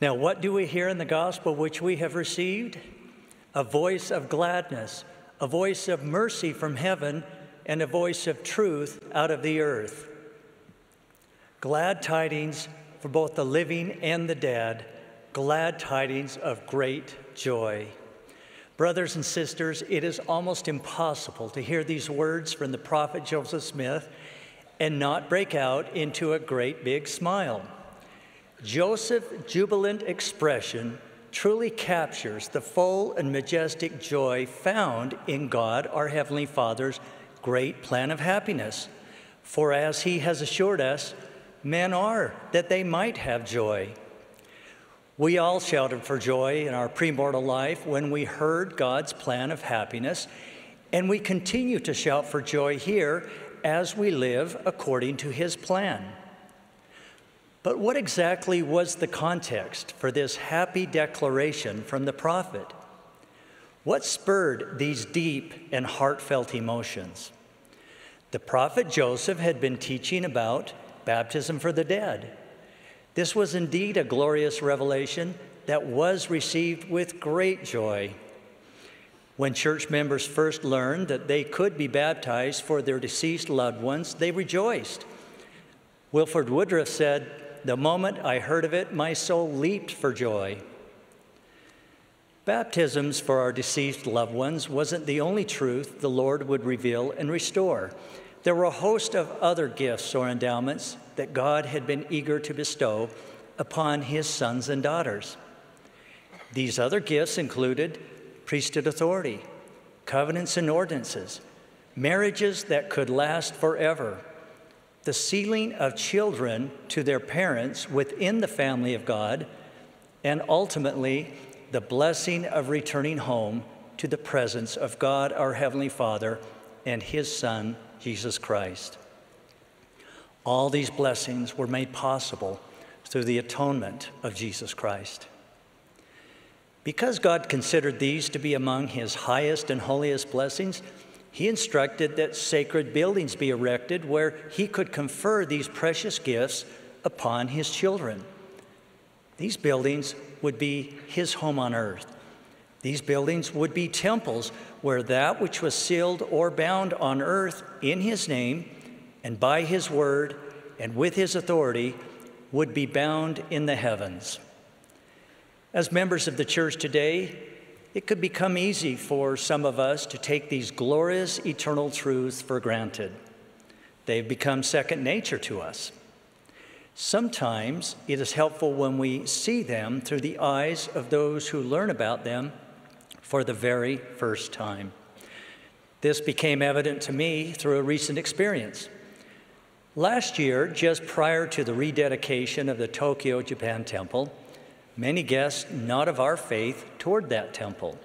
Now, what do we hear in the gospel which we have received? A voice of gladness, a voice of mercy from heaven, and a voice of truth out of the earth. Glad tidings for both the living and the dead, glad tidings of great joy. Brothers and sisters, it is almost impossible to hear these words from the prophet Joseph Smith and not break out into a great big smile. Joseph's jubilant expression truly captures the full and majestic joy found in God, our Heavenly Father's great plan of happiness. For as He has assured us, men are that they might have joy. We all shouted for joy in our premortal life when we heard God's plan of happiness, and we continue to shout for joy here as we live according to His plan. But what exactly was the context for this happy declaration from the prophet? What spurred these deep and heartfelt emotions? The prophet Joseph had been teaching about baptism for the dead this was indeed a glorious revelation that was received with great joy. When church members first learned that they could be baptized for their deceased loved ones, they rejoiced. Wilford Woodruff said, The moment I heard of it, my soul leaped for joy. Baptisms for our deceased loved ones wasn't the only truth the Lord would reveal and restore. There were a host of other gifts or endowments that God had been eager to bestow upon his sons and daughters. These other gifts included priesthood authority, covenants and ordinances, marriages that could last forever, the sealing of children to their parents within the family of God, and ultimately the blessing of returning home to the presence of God our Heavenly Father and His Son, Jesus Christ. All these blessings were made possible through the atonement of Jesus Christ. Because God considered these to be among his highest and holiest blessings, he instructed that sacred buildings be erected where he could confer these precious gifts upon his children. These buildings would be his home on earth. These buildings would be temples where that which was sealed or bound on earth in his name and by his word and with his authority would be bound in the heavens. As members of the church today, it could become easy for some of us to take these glorious eternal truths for granted. They've become second nature to us. Sometimes it is helpful when we see them through the eyes of those who learn about them for the very first time. This became evident to me through a recent experience. Last year, just prior to the rededication of the Tokyo Japan Temple, many guests not of our faith toured that temple.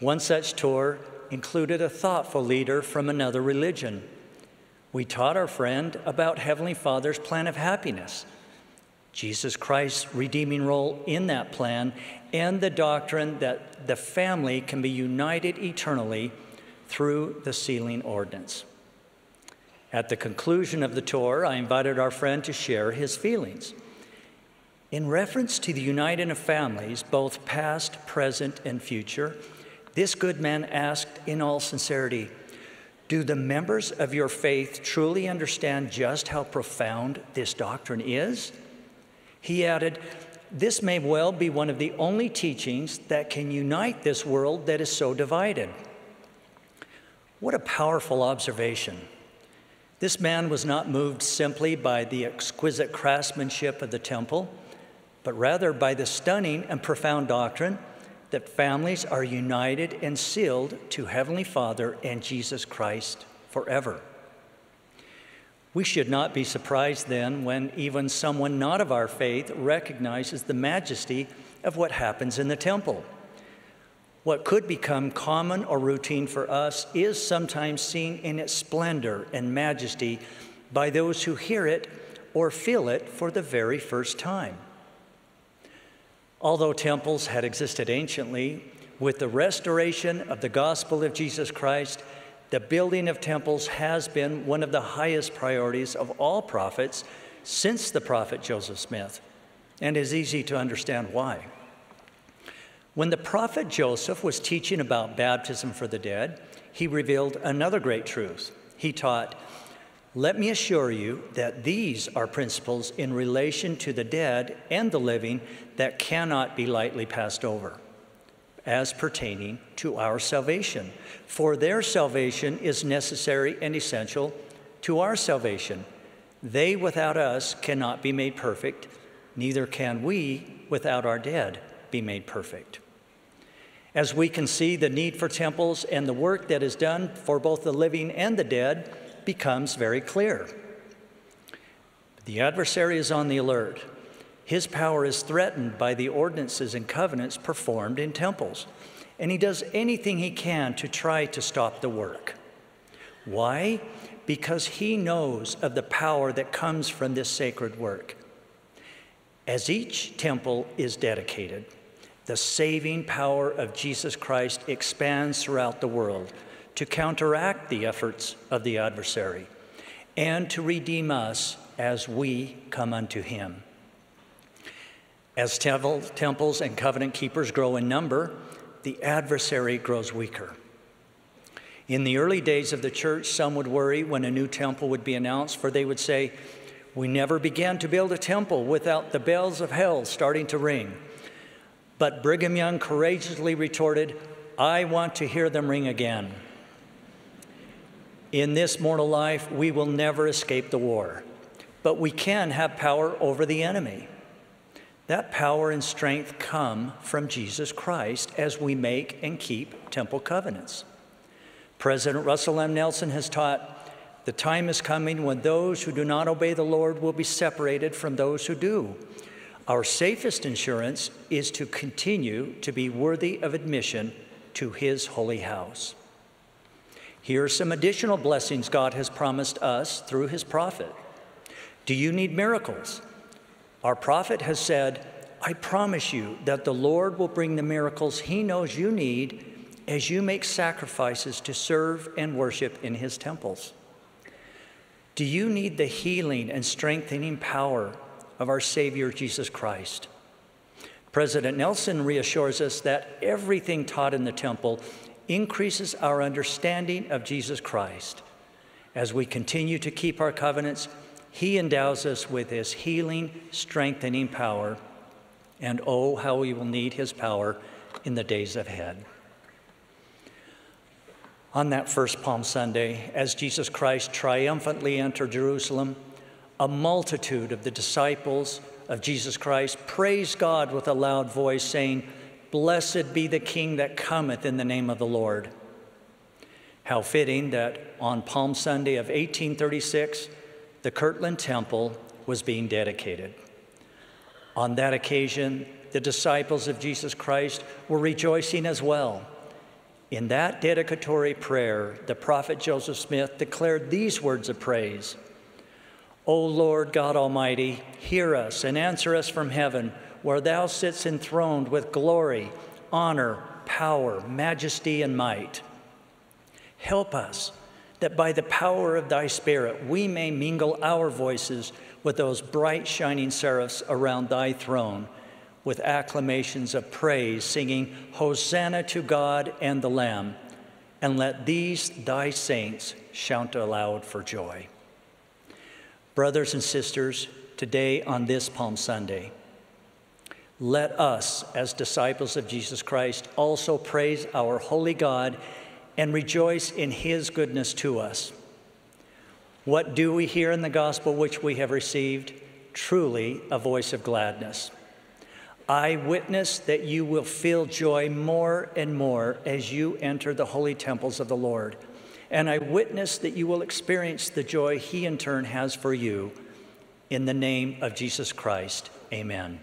One such tour included a thoughtful leader from another religion. We taught our friend about Heavenly Father's plan of happiness, Jesus Christ's redeeming role in that plan, and the doctrine that the family can be united eternally through the sealing ordinance. At the conclusion of the tour, I invited our friend to share his feelings. In reference to the uniting of families, both past, present, and future, this good man asked in all sincerity, Do the members of your faith truly understand just how profound this doctrine is? He added, This may well be one of the only teachings that can unite this world that is so divided. What a powerful observation. This man was not moved simply by the exquisite craftsmanship of the temple, but rather by the stunning and profound doctrine that families are united and sealed to Heavenly Father and Jesus Christ forever. We should not be surprised then when even someone not of our faith recognizes the majesty of what happens in the temple. What could become common or routine for us is sometimes seen in its splendor and majesty by those who hear it or feel it for the very first time. Although temples had existed anciently, with the restoration of the gospel of Jesus Christ, the building of temples has been one of the highest priorities of all prophets since the prophet Joseph Smith. and is easy to understand why. When the prophet Joseph was teaching about baptism for the dead, he revealed another great truth. He taught, Let me assure you that these are principles in relation to the dead and the living that cannot be lightly passed over, as pertaining to our salvation. For their salvation is necessary and essential to our salvation. They without us cannot be made perfect, neither can we without our dead be made perfect. As we can see, the need for temples and the work that is done for both the living and the dead becomes very clear. The adversary is on the alert. His power is threatened by the ordinances and covenants performed in temples, and he does anything he can to try to stop the work. Why? Because he knows of the power that comes from this sacred work. As each temple is dedicated, the saving power of Jesus Christ expands throughout the world to counteract the efforts of the adversary and to redeem us as we come unto him. As temples and covenant keepers grow in number, the adversary grows weaker. In the early days of the church, some would worry when a new temple would be announced, for they would say, We never began to build a temple without the bells of hell starting to ring. But Brigham Young courageously retorted, I want to hear them ring again. In this mortal life, we will never escape the war, but we can have power over the enemy. That power and strength come from Jesus Christ as we make and keep temple covenants. President Russell M. Nelson has taught the time is coming when those who do not obey the Lord will be separated from those who do. Our safest insurance is to continue to be worthy of admission to His holy house. Here are some additional blessings God has promised us through His prophet. Do you need miracles? Our prophet has said, I promise you that the Lord will bring the miracles He knows you need as you make sacrifices to serve and worship in His temples. Do you need the healing and strengthening power of our Savior Jesus Christ. President Nelson reassures us that everything taught in the temple increases our understanding of Jesus Christ. As we continue to keep our covenants, He endows us with His healing, strengthening power. And oh, how we will need His power in the days ahead. On that first Palm Sunday, as Jesus Christ triumphantly entered Jerusalem, a multitude of the disciples of Jesus Christ praised God with a loud voice, saying, Blessed be the King that cometh in the name of the Lord. How fitting that on Palm Sunday of 1836, the Kirtland Temple was being dedicated. On that occasion, the disciples of Jesus Christ were rejoicing as well. In that dedicatory prayer, the prophet Joseph Smith declared these words of praise O Lord God Almighty, hear us and answer us from heaven, where thou sits enthroned with glory, honor, power, majesty, and might. Help us that by the power of thy Spirit we may mingle our voices with those bright shining seraphs around thy throne, with acclamations of praise, singing, Hosanna to God and the Lamb, and let these thy saints shout aloud for joy. Brothers and sisters, today on this Palm Sunday, let us, as disciples of Jesus Christ, also praise our holy God and rejoice in his goodness to us. What do we hear in the gospel which we have received? Truly a voice of gladness. I witness that you will feel joy more and more as you enter the holy temples of the Lord and I witness that you will experience the joy he in turn has for you. In the name of Jesus Christ, amen.